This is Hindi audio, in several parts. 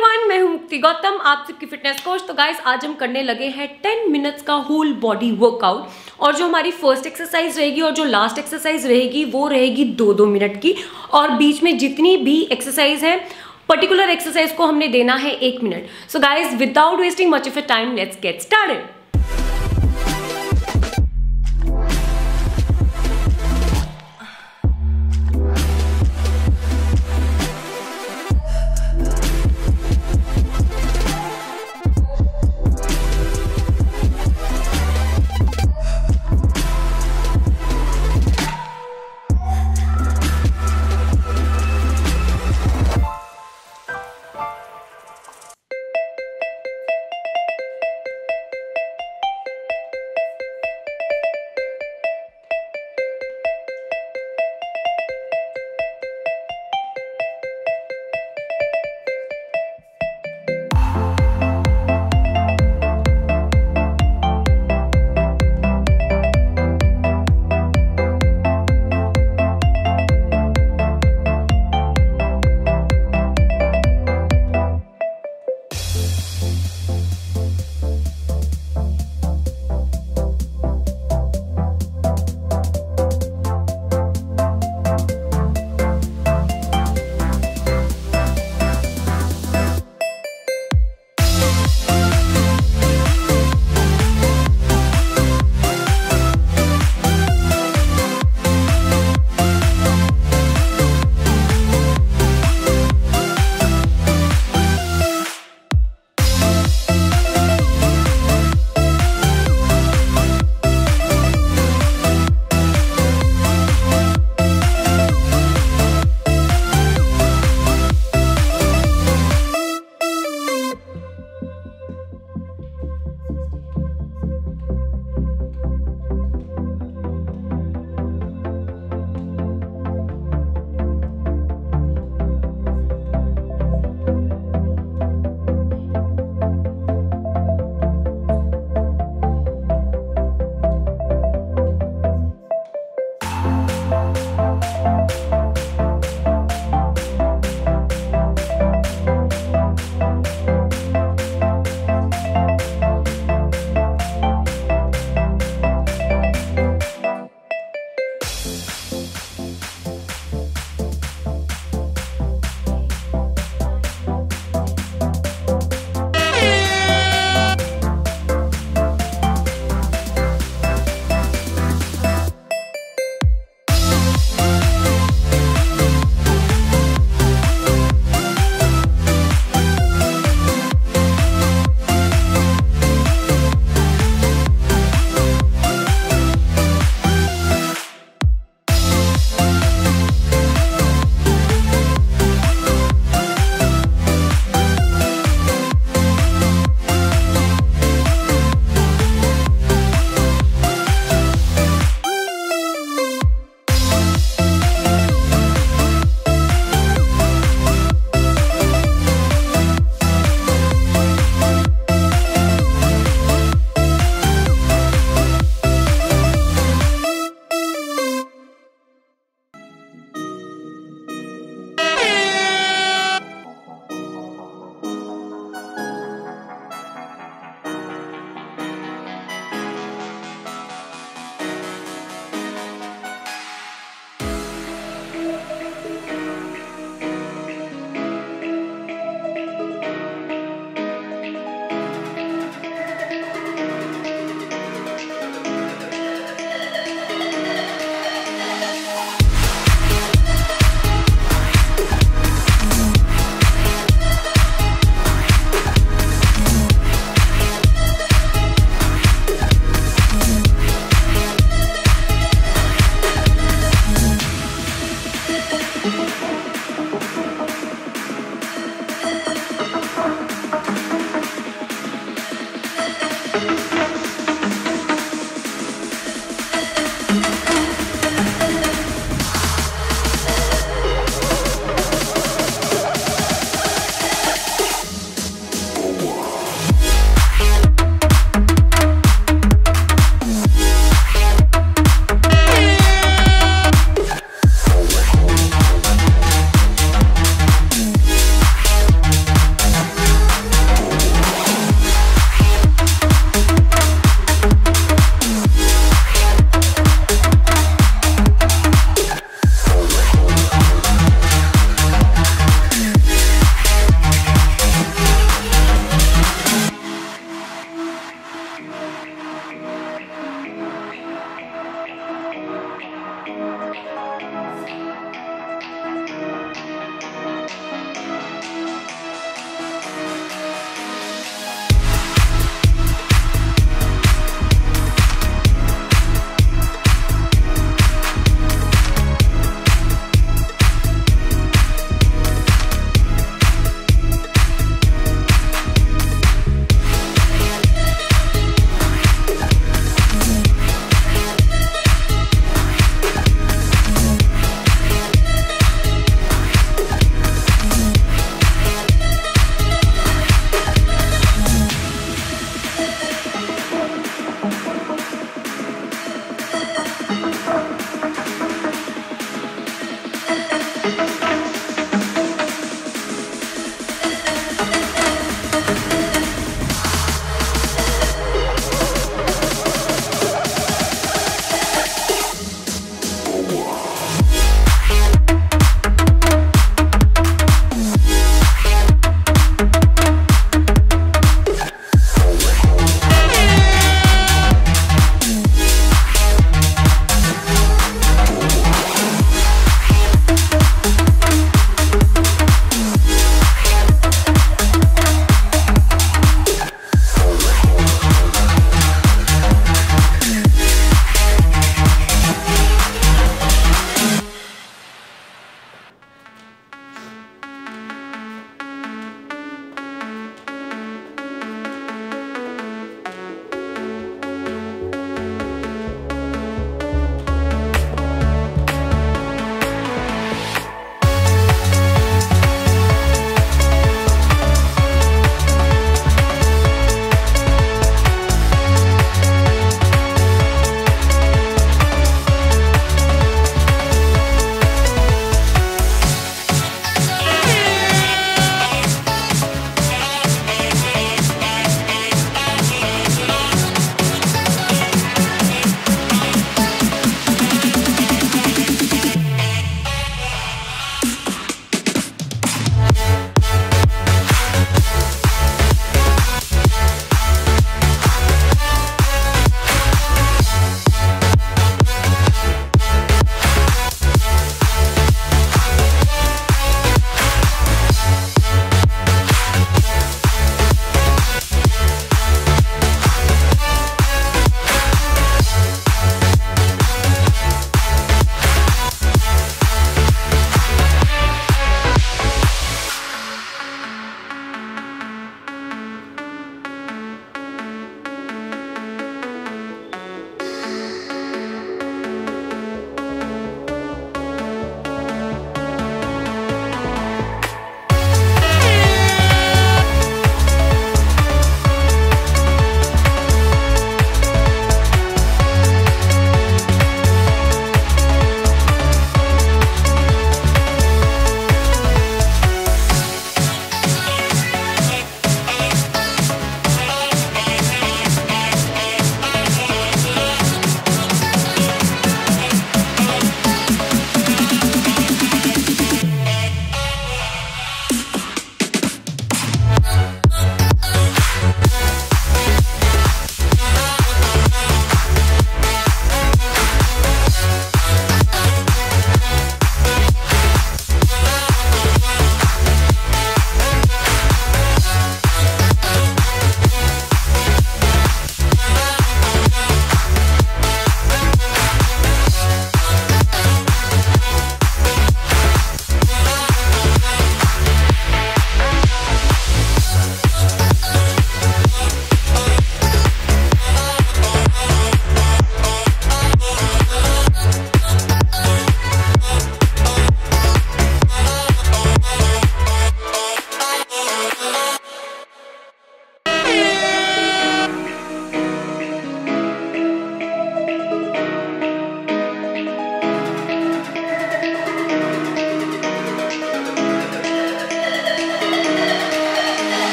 एवरीवन मैं हूँ मुक्ति गौतम, आप सबकी फिटनेस कोच तो गाइस आज हम करने लगे हैं 10 मिनट्स का होल बॉडी वर्कआउट और जो हमारी फ़र्स्ट एक्सरसाइज रहेगी और जो लास्ट एक्सरसाइज रहेगी, वो रहेगी दो दो मिनट की। और बीच में जितनी भी एक्सरसाइज है पर्टिकुलर एक्सरसाइज को हमने देना है एक minute so guys without wasting much of a time let's get started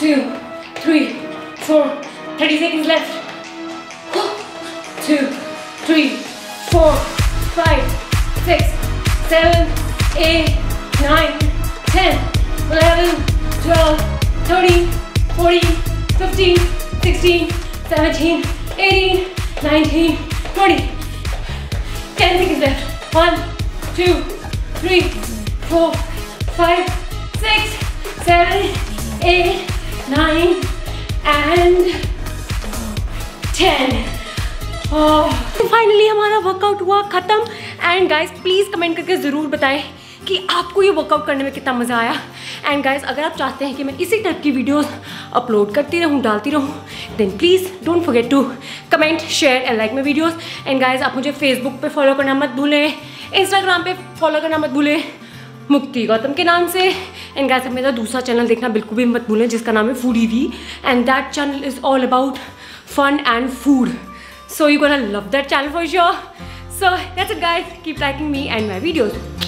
two, three, four. 30 seconds left. Two, three, four, five, six, seven, eight, nine, ten, eleven, twelve, thirteen, fourteen, fifteen, sixteen, seventeen, eighteen, nineteen, twenty. Ten seconds left. One, two, three, four, five, six, seven, eight, nine, and ten finally हमारा वर्कआउट हुआ ख़त्म. एंड गाइज़ प्लीज़ कमेंट करके ज़रूर बताएँ कि आपको ये वर्कआउट करने में कितना मज़ा आया. एंड गाइज़ अगर आप चाहते हैं कि मैं इसी टाइप की वीडियोस अपलोड करती रहूँ डालती रहूँ then please don't forget to comment share and like my videos and guys आप मुझे फेसबुक पे फॉलो करना मत भूलें. इंस्टाग्राम पे फॉलो करना मत भूलें. मुक्ति गौतम के नाम से। एंड गैस मेरा दूसरा चैनल देखना बिल्कुल भी मत भूलें, जिसका नाम है foodie V and that channel is all about fun and food so you can love that channel for sure so that's guys keep liking me and my videos